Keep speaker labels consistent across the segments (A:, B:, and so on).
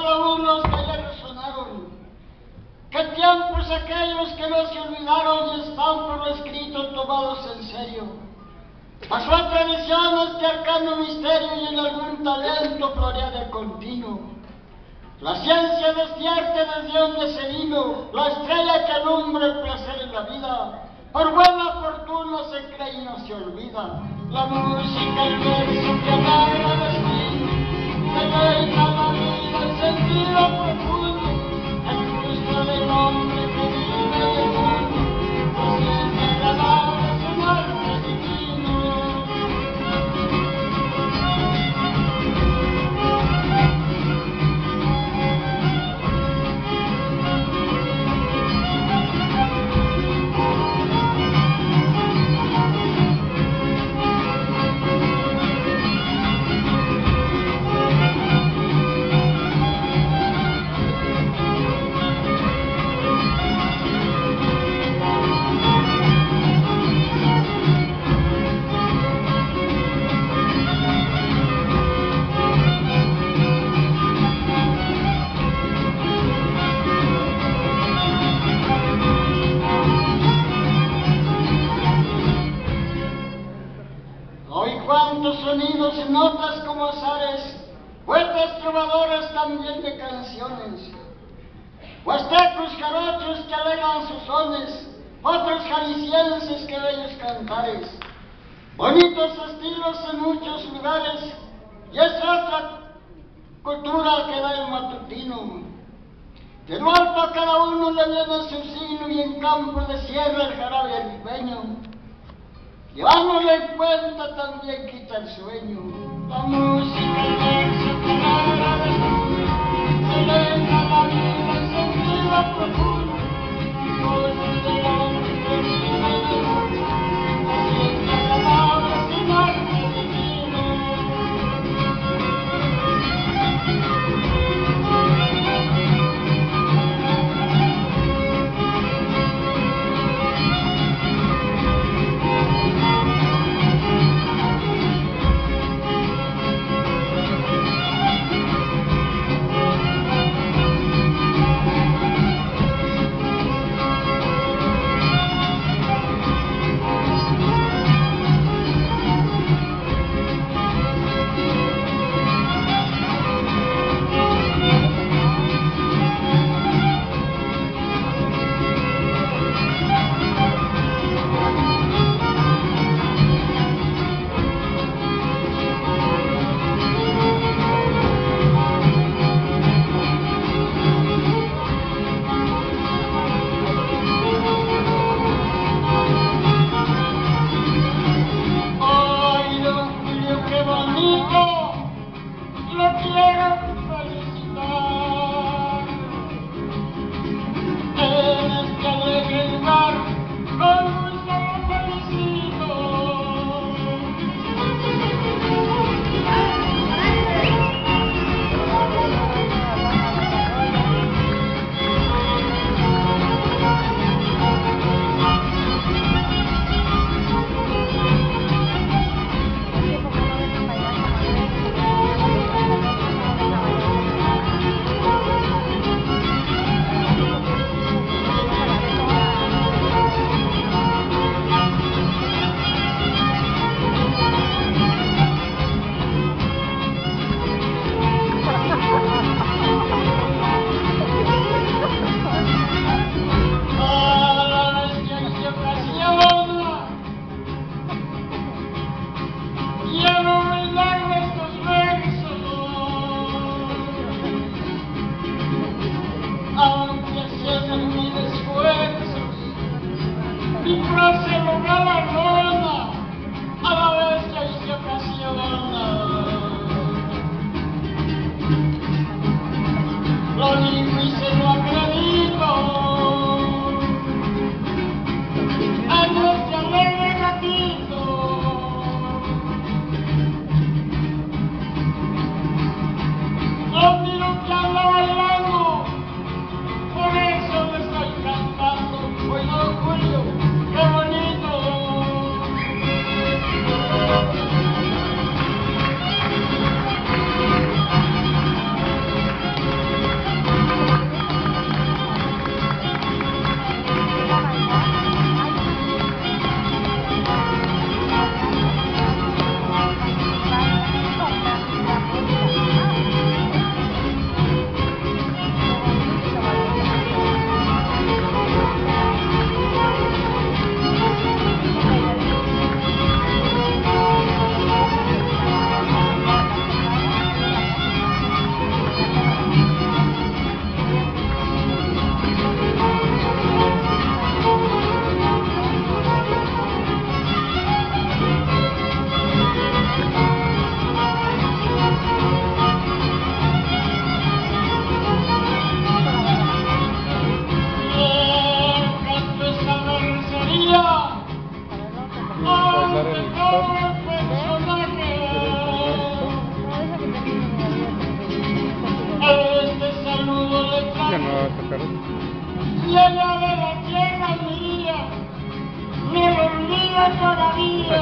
A: solo unos que le resonaron. Que tiempos aquellos que no se olvidaron y están por lo escrito tomados en serio. Pasó a tradición este arcano misterio y en algún talento florea de continuo. La ciencia despierte desde donde se vino, la estrella que alumbra el placer en la vida. Por buena fortuna se cree y no se olvida. La música, el verso que amarga de ti, de la notas como azares, poetas trovadores también de canciones, huastecos jarochos que alegan sus sones, otros jaliscienses que bellos cantares, bonitos estilos en muchos lugares, y es otra cultura que da el matutino. De lo alto a cada uno le viene su signo y en campo de sierra el jarabe ribeño. Llevándole en cuenta también quita el sueño. La música,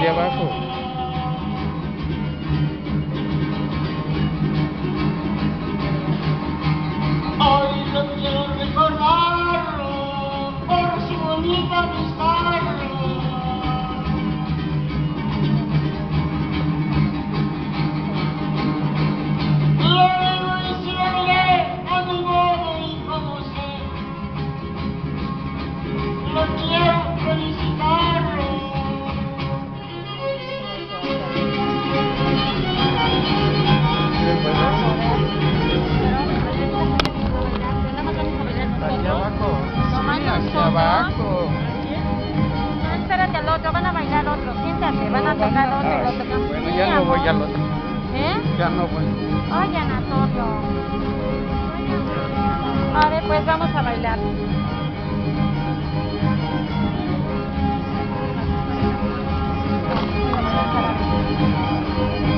A: Dia. bailar
B: otro, siéntate, van a tocar otro lo tocamos.
C: Bueno, ya no voy al otro.
B: ¿Eh?
C: Ya no voy.
B: Oigan a. A ver, pues vamos a bailar. Thank you.